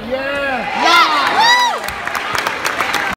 Yeah.